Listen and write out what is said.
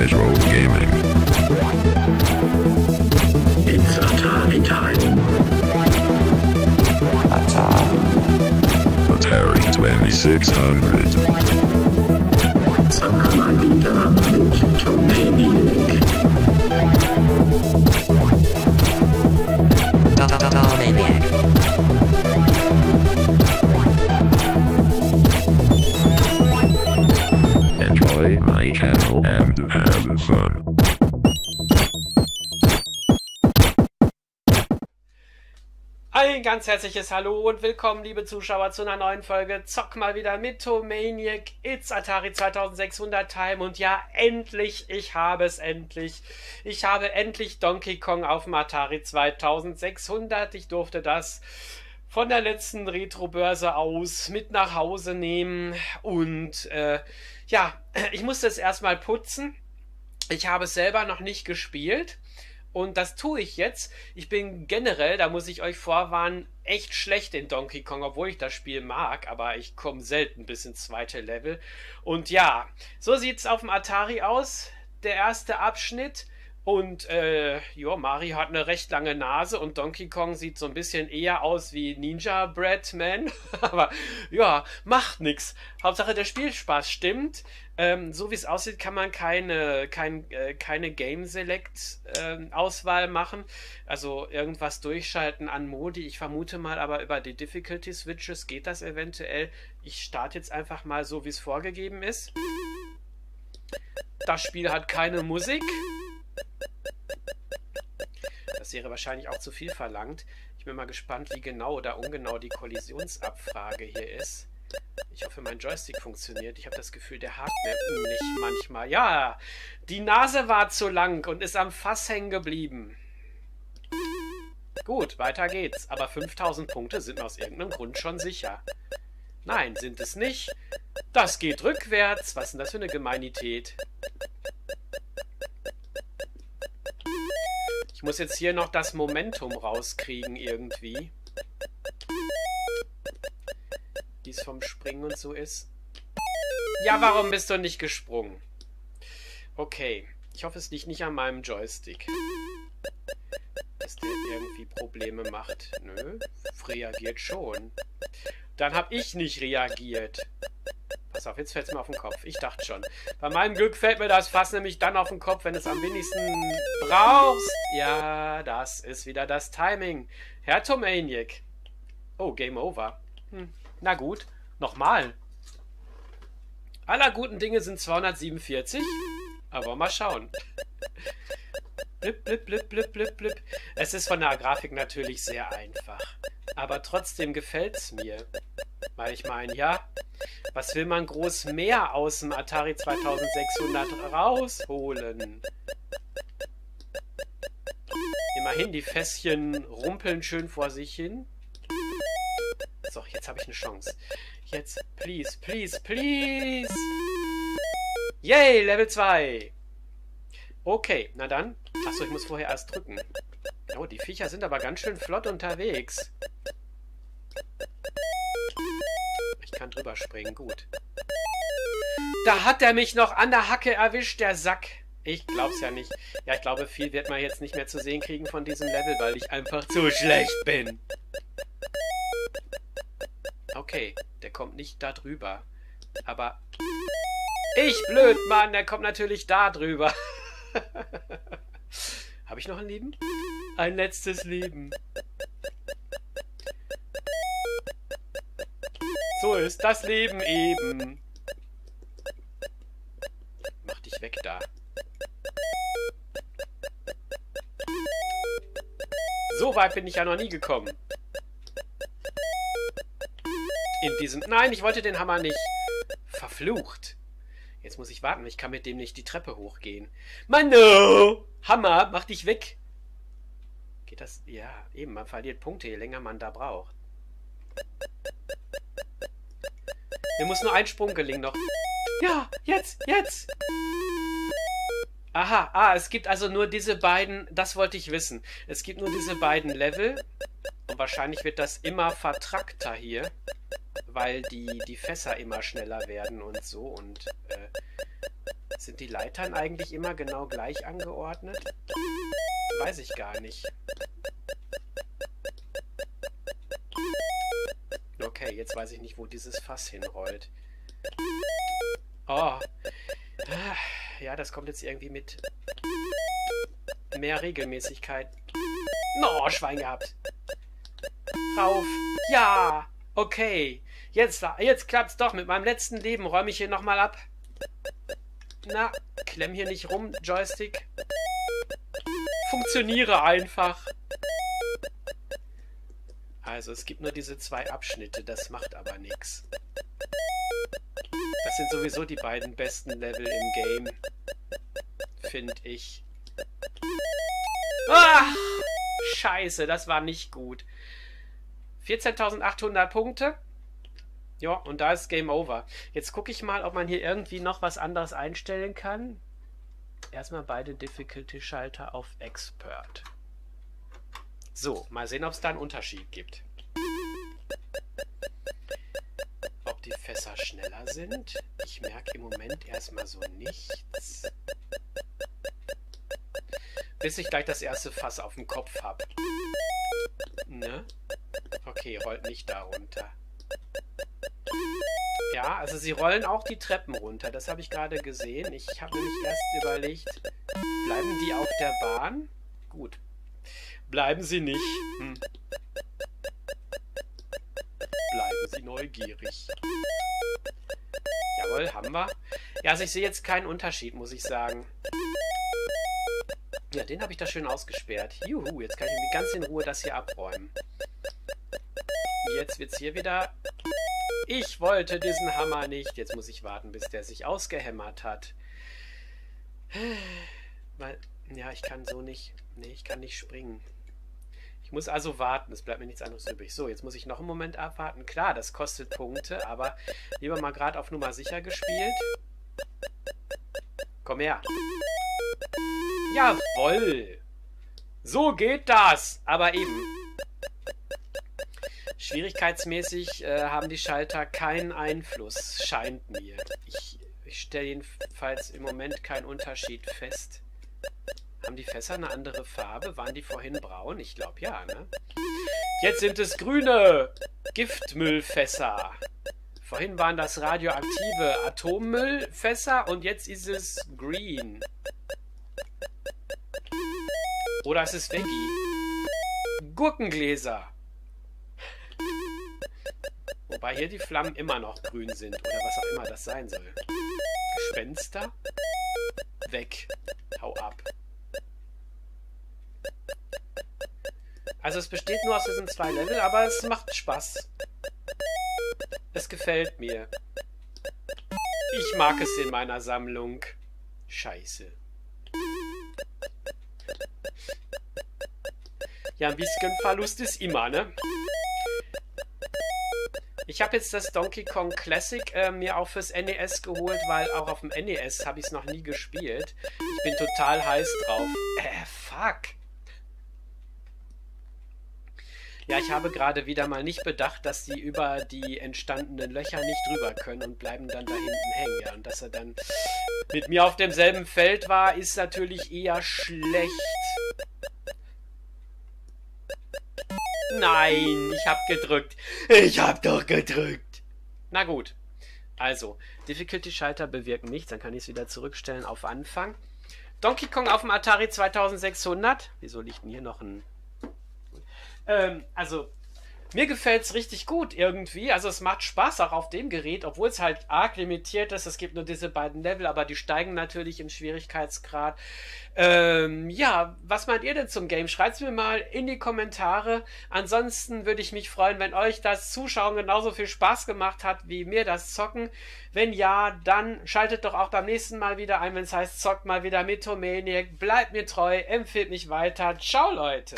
Retro Gaming. It's Atari time. Atari 2600. Ein ganz herzliches Hallo und willkommen, liebe Zuschauer, zu einer neuen Folge Zock mal wieder mit Tomaniac. It's Atari 2600 Time und ja, endlich, ich habe es endlich. Ich habe endlich Donkey Kong auf dem Atari 2600. Ich durfte das von der letzten Retro-Börse aus mit nach Hause nehmen und äh, ja, ich musste es erstmal putzen. Ich habe es selber noch nicht gespielt. Und das tue ich jetzt. Ich bin generell, da muss ich euch vorwarnen, echt schlecht in Donkey Kong, obwohl ich das Spiel mag, aber ich komme selten bis ins zweite Level. Und ja, so sieht's auf dem Atari aus. Der erste Abschnitt. Und äh, ja, Mario hat eine recht lange Nase und Donkey Kong sieht so ein bisschen eher aus wie Ninja Bread Man. Aber ja, macht nix. Hauptsache der Spielspaß stimmt. Ähm, so wie es aussieht, kann man keine, kein, äh, keine Game Select ähm, Auswahl machen. Also irgendwas durchschalten an Modi. Ich vermute mal, aber über die Difficulty Switches geht das eventuell. Ich starte jetzt einfach mal so, wie es vorgegeben ist. Das Spiel hat keine Musik. Das wäre wahrscheinlich auch zu viel verlangt. Ich bin mal gespannt, wie genau oder ungenau die Kollisionsabfrage hier ist. Ich hoffe, mein Joystick funktioniert. Ich habe das Gefühl, der hakt nämlich manchmal. Ja, die Nase war zu lang und ist am Fass hängen geblieben. Gut, weiter geht's. Aber 5000 Punkte sind aus irgendeinem Grund schon sicher. Nein, sind es nicht. Das geht rückwärts. Was ist denn das für eine Gemeinität? Ich muss jetzt hier noch das Momentum rauskriegen irgendwie. Wie es vom Springen und so ist. Ja, warum bist du nicht gesprungen? Okay. Ich hoffe, es liegt nicht an meinem Joystick. Dass der irgendwie Probleme macht. Nö, reagiert schon. Dann hab ich nicht reagiert. Pass auf, jetzt fällt es mir auf den Kopf. Ich dachte schon. Bei meinem Glück fällt mir das Fass nämlich dann auf den Kopf, wenn es am wenigsten brauchst. Ja, das ist wieder das Timing. Herr Tomaniac. Oh, Game Over. Hm. Na gut, nochmal. Aller guten Dinge sind 247. Aber mal schauen. Blip, blip, blip, blip, blip, blip. Es ist von der Grafik natürlich sehr einfach. Aber trotzdem gefällt es mir. Weil ich meine, ja, was will man groß mehr aus dem Atari 2600 rausholen? Immerhin, die Fässchen rumpeln schön vor sich hin. So, jetzt habe ich eine Chance. Jetzt, please, please, please. Yay, Level 2. Okay, na dann. Achso, ich muss vorher erst drücken. Oh, die Viecher sind aber ganz schön flott unterwegs. Ich kann drüber springen, gut. Da hat er mich noch an der Hacke erwischt, der Sack. Ich glaub's ja nicht. Ja, ich glaube, viel wird man jetzt nicht mehr zu sehen kriegen von diesem Level, weil ich einfach zu schlecht bin. Okay, der kommt nicht da drüber. Aber ich blöd, Mann, der kommt natürlich da drüber. Habe ich noch ein Leben? Ein letztes Leben. So ist das Leben eben. Mach dich weg da. So weit bin ich ja noch nie gekommen. In diesem... Nein, ich wollte den Hammer nicht. Verflucht. Jetzt muss ich warten, ich kann mit dem nicht die Treppe hochgehen. Mano! Hammer, mach dich weg! Geht das? Ja, eben, man verliert Punkte, je länger man da braucht. Mir muss nur ein Sprung gelingen noch. Ja, jetzt, jetzt! Aha, ah, es gibt also nur diese beiden, das wollte ich wissen. Es gibt nur diese beiden Level. Und wahrscheinlich wird das immer vertrackter hier weil die, die Fässer immer schneller werden und so. Und äh, Sind die Leitern eigentlich immer genau gleich angeordnet? Weiß ich gar nicht. Okay, jetzt weiß ich nicht, wo dieses Fass hinrollt. Oh. Ja, das kommt jetzt irgendwie mit mehr Regelmäßigkeit. No, Schwein gehabt. Rauf. Ja. Okay. Jetzt, jetzt klappt's doch. Mit meinem letzten Leben räume ich hier nochmal ab. Na, klemm hier nicht rum, Joystick. Funktioniere einfach. Also, es gibt nur diese zwei Abschnitte, das macht aber nichts. Sind sowieso die beiden besten Level im Game. Finde ich. Ah! Scheiße, das war nicht gut. 14.800 Punkte. Ja, und da ist Game Over. Jetzt gucke ich mal, ob man hier irgendwie noch was anderes einstellen kann. Erstmal beide Difficulty-Schalter auf Expert. So, mal sehen, ob es da einen Unterschied gibt. Fässer schneller sind? Ich merke im Moment erstmal so nichts. Bis ich gleich das erste Fass auf dem Kopf habe. Ne? Okay, rollt nicht darunter. Ja, also sie rollen auch die Treppen runter. Das habe ich gerade gesehen. Ich habe nämlich erst überlegt, bleiben die auf der Bahn? Gut. Bleiben sie nicht. Hm. Neugierig. Jawohl, haben wir. Ja, also ich sehe jetzt keinen Unterschied, muss ich sagen. Ja, den habe ich da schön ausgesperrt. Juhu, jetzt kann ich ganz in Ruhe das hier abräumen. Jetzt wird es hier wieder ich wollte diesen Hammer nicht. Jetzt muss ich warten, bis der sich ausgehämmert hat. Weil, ja, ich kann so nicht. Nee, ich kann nicht springen. Ich muss also warten. Es bleibt mir nichts anderes übrig. So, jetzt muss ich noch einen Moment abwarten. Klar, das kostet Punkte, aber lieber mal gerade auf Nummer sicher gespielt. Komm her. Jawoll. So geht das. Aber eben. Schwierigkeitsmäßig äh, haben die Schalter keinen Einfluss, scheint mir. Ich, ich stelle jedenfalls im Moment keinen Unterschied fest. Haben die Fässer eine andere Farbe? Waren die vorhin braun? Ich glaube ja, ne? Jetzt sind es grüne Giftmüllfässer. Vorhin waren das radioaktive Atommüllfässer und jetzt ist es green. Oder ist es Veggie? Gurkengläser. Wobei hier die Flammen immer noch grün sind. Oder was auch immer das sein soll. Gespenster? Weg. Hau ab. Also es besteht nur aus diesen zwei Level, aber es macht Spaß. Es gefällt mir. Ich mag es in meiner Sammlung. Scheiße. Ja, ein bisschen Verlust ist immer, ne? Ich habe jetzt das Donkey Kong Classic äh, mir auch fürs NES geholt, weil auch auf dem NES habe ich es noch nie gespielt. Ich bin total heiß drauf. Äh, fuck. Ja, ich habe gerade wieder mal nicht bedacht, dass die über die entstandenen Löcher nicht drüber können und bleiben dann da hinten hängen. Ja, und dass er dann mit mir auf demselben Feld war, ist natürlich eher schlecht. Nein, ich hab gedrückt. Ich hab doch gedrückt. Na gut. Also, Difficulty-Schalter bewirken nichts. Dann kann ich es wieder zurückstellen auf Anfang. Donkey Kong auf dem Atari 2600. Wieso liegt denn hier noch ein... Ähm, also, mir gefällt es richtig gut irgendwie. Also es macht Spaß auch auf dem Gerät, obwohl es halt arg limitiert ist. Es gibt nur diese beiden Level, aber die steigen natürlich im Schwierigkeitsgrad. Ähm, ja, was meint ihr denn zum Game? Schreibt es mir mal in die Kommentare. Ansonsten würde ich mich freuen, wenn euch das Zuschauen genauso viel Spaß gemacht hat wie mir das Zocken. Wenn ja, dann schaltet doch auch beim nächsten Mal wieder ein, wenn es heißt, zockt mal wieder mit Tomaniac. Bleibt mir treu, empfiehlt mich weiter. Ciao, Leute!